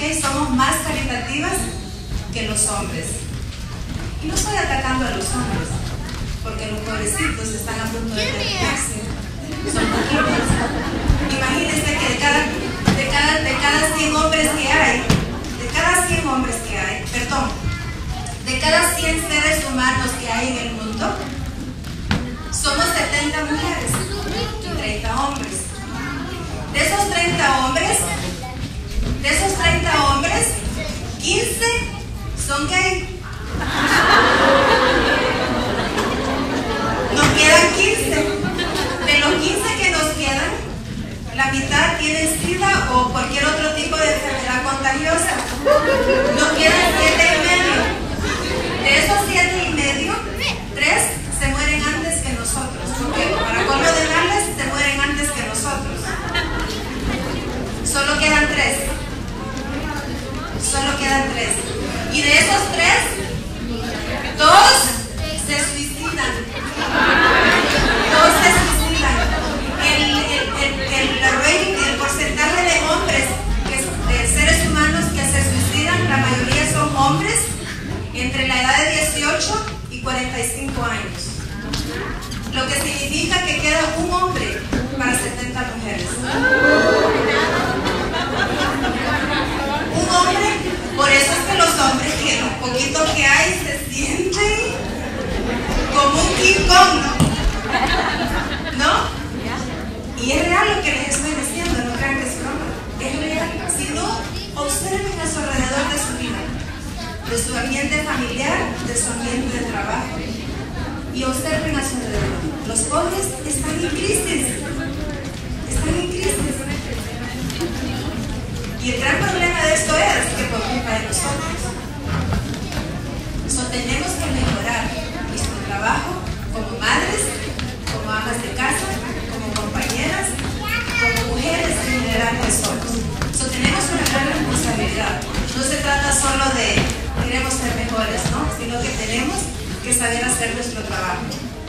¿ok? Somos más caritativas que los hombres. Y no estoy atacando a los hombres, porque los pobrecitos están a punto de terminarse. Son poquitos. Imagínense que de cada, de, cada, de cada 100 hombres que hay, de cada 100 hombres que hay, perdón, de cada 100 seres humanos que hay en el mundo, somos 70 mujeres y 30 hombres. De esos 30 hombres, de esos 30 hombres, 15 son gay. Nos quedan 15. De los 15 que nos quedan, la mitad tiene SIDA o cualquier otro tipo de enfermedad contagiosa. Nos quedan 7 y medio. De esos 7 y medio, 3 se mueren antes que nosotros. Para colmo de darles, se mueren antes que nosotros. Solo quedan 3. Solo quedan 3. Y de esos 3, hombres entre la edad de 18 y 45 años. Lo que significa que queda un hombre para 70 mujeres. Un hombre, por eso es que los hombres, que los poquitos que hay, se sienten como un King Kong, ¿no? ¿No? Y es real lo que les estoy diciendo, no crean que es broma. Es real. Si no, observen a su alrededor de su vida, de su ambiente familiar, de su ambiente de trabajo. Y observen a su alrededor. Los pobres están en crisis. Están en crisis. Y el gran problema de esto es que por culpa de nosotros. So, tenemos que mejorar nuestro trabajo como madres, saber hacer nuestro trabajo.